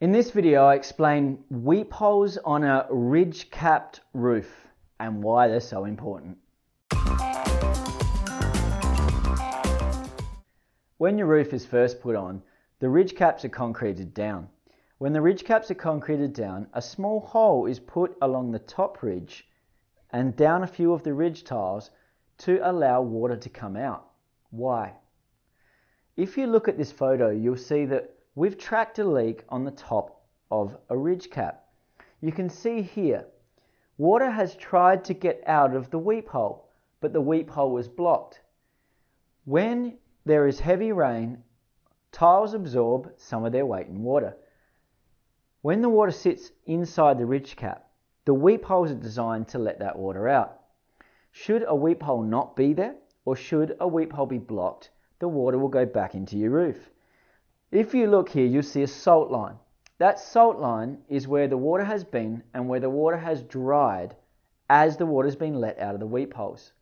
In this video I explain weep holes on a ridge capped roof and why they're so important. When your roof is first put on, the ridge caps are concreted down. When the ridge caps are concreted down, a small hole is put along the top ridge and down a few of the ridge tiles to allow water to come out. Why? If you look at this photo, you'll see that we've tracked a leak on the top of a ridge cap. You can see here, water has tried to get out of the weep hole, but the weep hole was blocked. When there is heavy rain, tiles absorb some of their weight in water. When the water sits inside the ridge cap, the weep holes are designed to let that water out. Should a weep hole not be there, or should a weep hole be blocked, the water will go back into your roof. If you look here, you'll see a salt line. That salt line is where the water has been and where the water has dried as the water has been let out of the weep holes.